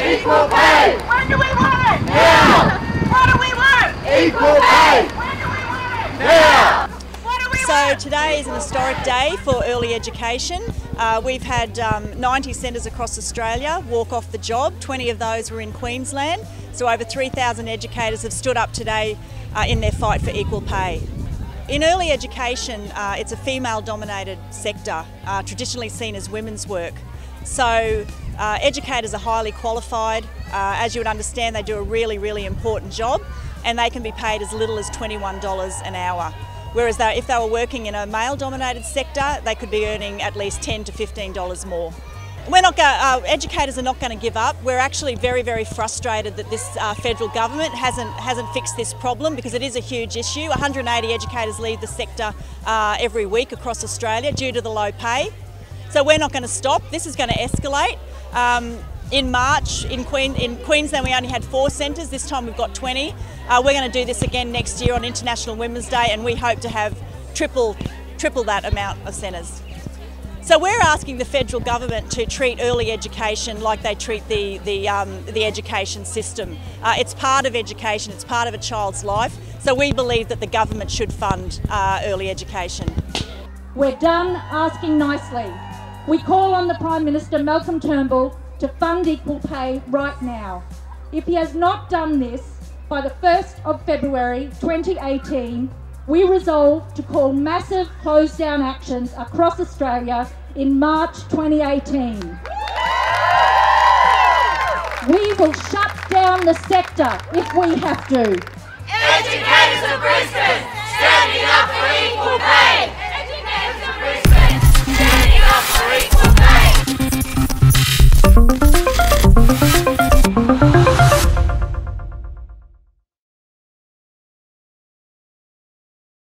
Equal pay! When do we want it? Now! What do we want? Equal pay! When do we want it? Now! What do we So today is an historic day for early education. Uh, we've had um, 90 centres across Australia walk off the job. 20 of those were in Queensland. So over 3,000 educators have stood up today uh, in their fight for equal pay. In early education, uh, it's a female-dominated sector, uh, traditionally seen as women's work. So uh, educators are highly qualified. Uh, as you would understand, they do a really, really important job, and they can be paid as little as $21 an hour. Whereas they, if they were working in a male-dominated sector, they could be earning at least 10 to $15 more. We're not go, uh, educators are not going to give up. We're actually very, very frustrated that this uh, federal government hasn't hasn't fixed this problem because it is a huge issue. 180 educators leave the sector uh, every week across Australia due to the low pay. So we're not going to stop. This is going to escalate. Um, in March in, Queen, in Queensland, we only had four centres. This time we've got 20. Uh, we're going to do this again next year on International Women's Day, and we hope to have triple triple that amount of centres. So we're asking the federal government to treat early education like they treat the the, um, the education system. Uh, it's part of education. It's part of a child's life. So we believe that the government should fund uh, early education. We're done asking nicely. We call on the Prime Minister Malcolm Turnbull to fund equal pay right now. If he has not done this by the 1st of February 2018, we resolve to call massive close down actions across Australia in March 2018. We will shut down the sector if we have to. Educators of Brisbane,